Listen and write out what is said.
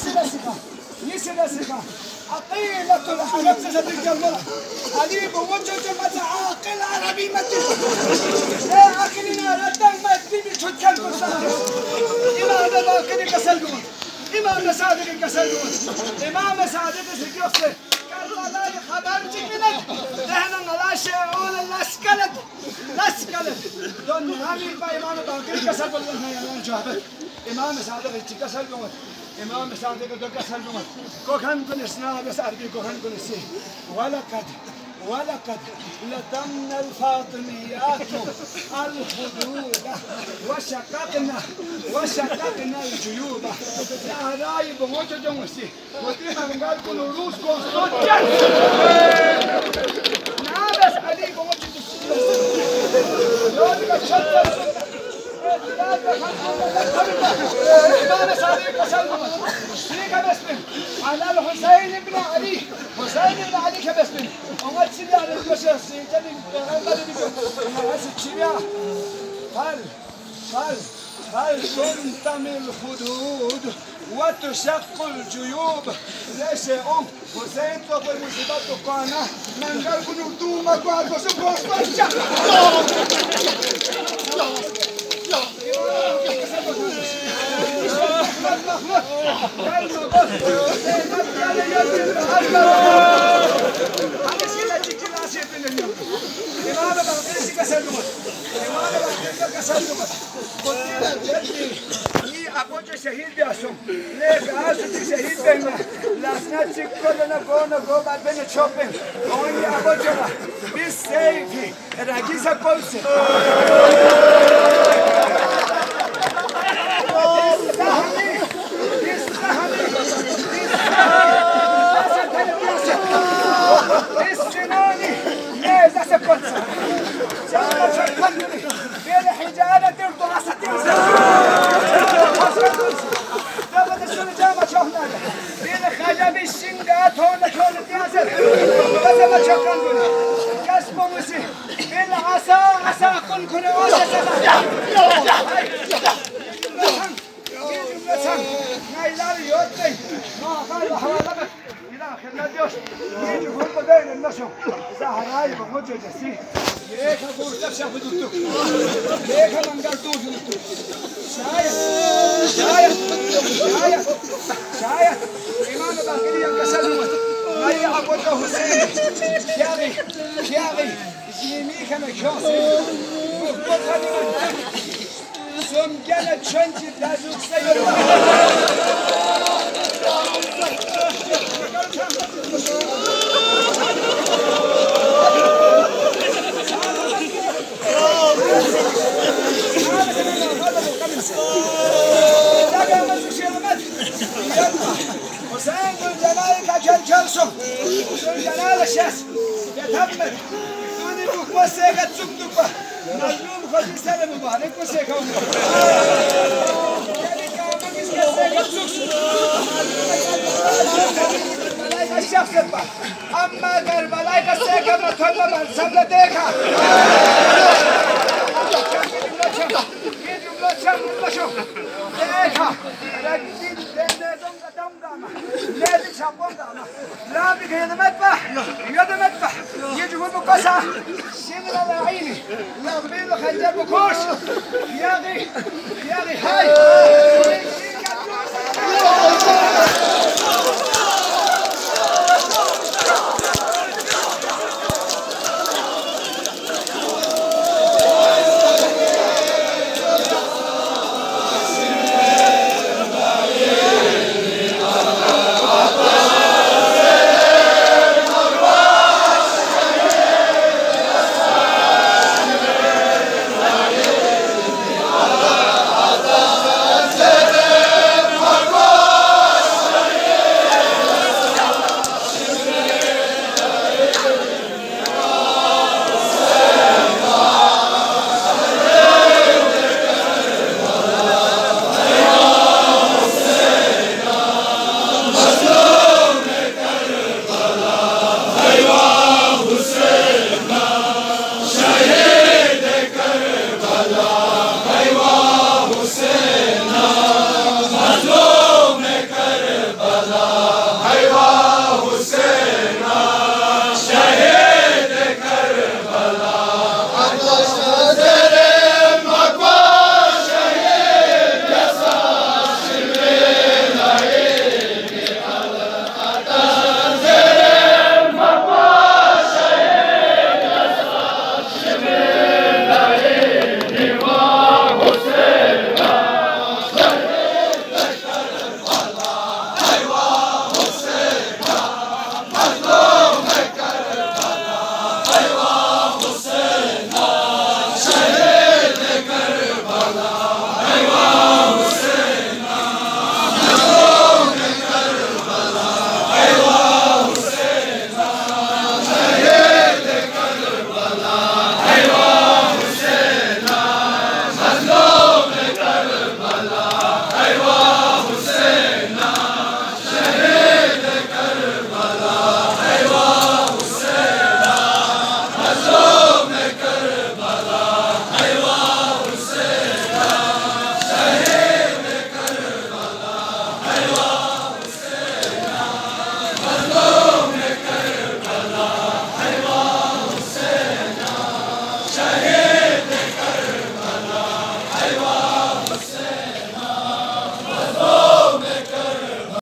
يسلسخة يسلسخة عقيلة العرب ستلك المرأة عليب وجه جمعة عاقل عربي متى لا عقلنا ردن ما تبي تشكل كسر إمام باكر كسلون إمام صادق كسلون إمام صادق سجوسه كربلاء خبر جكنت دهنا على شعور لسكلت لسكلت دون هامي با إمام باكر كسلون يا جابر إمام صادق كسلون إمام صادق كسلون كوكان كن اسنا بس عربي كوكان كن سي ولقد ولقد لدمنا الفاطميات الخدود وشققنا وشققنا الجيوب. يا رايب موجة جمسي ودينا من قال كل روس كونستوتشن إمام الحسين بن علي حسين بن علي كبسم وما تسمي على البشر سيتني قال قال هل تنتم الخدود وتشق الجيوب ليش أم حسين تو کوئی مصیبت تو کانا منگل کنو تو مگوار کو سو شهید بیاسم لیک آسو شهید بینه لسنا چیکو نه گونه گو بعد بین چوبین اونی ابو جرا بی سیفی شكرا كسب مسيح بالعصا عصا قل كنا زهرای بخود جسی یک بور تب شب دوتو یک منگل دو دوتو شاید شاید شاید شاید ایمان باقیلی هم کسل نمت رگیزا کوسه Som Sen Gülcanayı kaçar çalsın. Gülcanayla şes. Yeter mi? Dünü dukma seyge tüm dukma. Nazlum kaçın sene mübarek mi seyge olma? Gelin kavmak iske seyge tüm. Gülcanayla şahset bak. Amma garbalayka seyge matolma ben sabla deka. Bir cümle çabuk. Bir cümle çabuk. بك يد مذبح مذبح يا يا غي هاي!